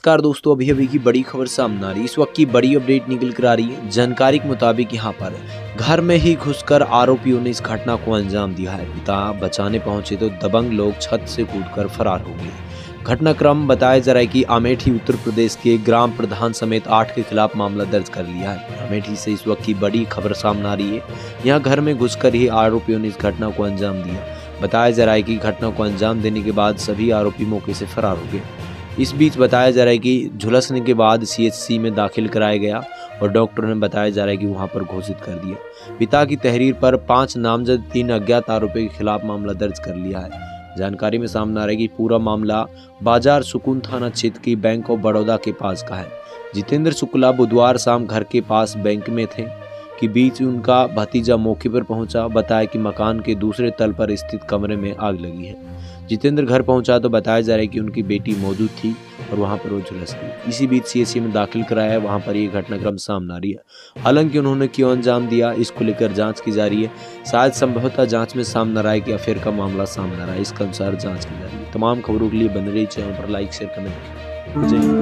नमस्कार दोस्तों, अभी अभी की बड़ी खबर सामने आ रही है। इस वक्त की बड़ी अपडेट निकल कर आ रही है। जानकारी के मुताबिक यहाँ पर घर में ही घुसकर आरोपियों ने इस घटना को अंजाम दिया है। पिता बचाने पहुँचे तो दबंग लोग छत से कूदकर फरार हो गए। घटनाक्रम बताया जा रहा है कि अमेठी उत्तर प्रदेश के ग्राम प्रधान समेत आठ के खिलाफ मामला दर्ज कर लिया है। अमेठी से इस वक्त की बड़ी खबर सामने आ रही है। यहाँ घर में घुसकर ही आरोपियों ने इस घटना को अंजाम दिया। बताया जा रहा है कि घटना को अंजाम देने के बाद सभी आरोपी मौके से फरार हो गए। इस बीच बताया जा रहा है कि झुलसने के बाद सीएचसी में दाखिल कराया गया और डॉक्टर ने बताया जा रहा है कि वहाँ पर घोषित कर दिया। पिता की तहरीर पर पाँच नामजद, तीन अज्ञात आरोपियों के खिलाफ मामला दर्ज कर लिया है। जानकारी में सामने आ रहा है कि पूरा मामला बाज़ार सुकून थाना क्षेत्र की बैंक ऑफ़ बड़ौदा के पास का है। जितेंद्र शुक्ला बुधवार शाम घर के पास बैंक में थे। कि बीच उनका भतीजा मौके पर पहुँचा, बताया कि मकान के दूसरे तल पर स्थित कमरे में आग लगी है। जितेंद्र घर पहुँचा तो बताया जा रहा है कि उनकी बेटी मौजूद थी और वहाँ पर वो झुलस गई। इसी बीच सीएससी में दाखिल कराया है वहाँ पर ये घटनाक्रम सामने आ रही है। हालाँकि उन्होंने क्यों अंजाम दिया, इसको लेकर जाँच की जा रही है। शायद संभवतः जाँच में सामने रहा है कि अफेयर का मामला सामने रहा है, इसके अनुसार जाँच की जा रही है। तमाम खबरों के लिए बन रही चैनल पर लाइक, शेयर, कमेंट। जय